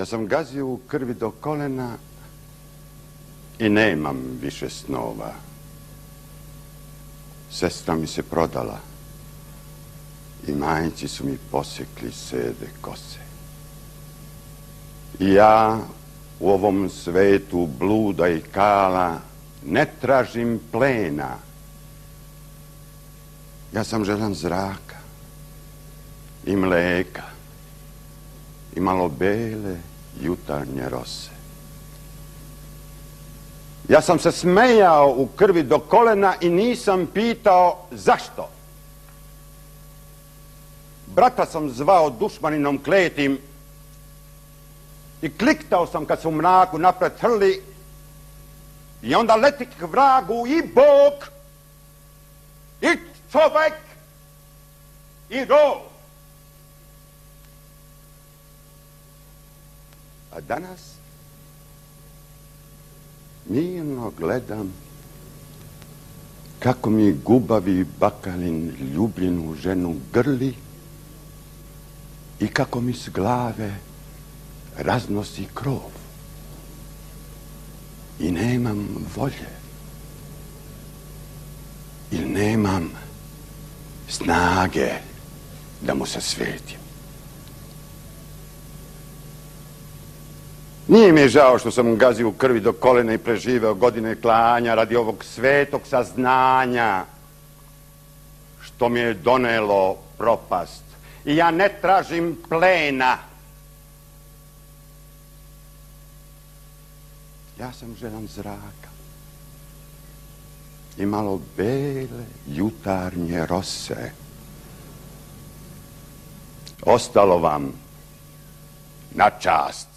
Ja sam gazio u krvi do kolena i nemam više snova. Sestra mi se prodala i majci su mi posjekli sede kose. I ja u ovom svetu bluda i kala ne tražim plena. Ja sam želan zraka i mleka malo bele jutarnje rose. Ja sam se smejao u krvi do kolena i nisam pitao zašto. Brata sam zvao dušmaninom kletim i kliktao sam kad su u mraku napred hrli i onda leti k vragu i Bog i čovek i rov. A danas mirno gledam kako mi gubavi bakalin ljubljenu ženu grli i kako mi s glave raznosi krov. I nemam volje. Ili nemam snage da mu se svetim. Nije mi žao što sam gazio u krvi do kolena i preživeo godine klanja radi ovog svetog saznanja što mi je donelo propast. I ja ne tražim plena. Ja sam želan zraka. I malo bele jutarnje rose. Ostalo vam na čast.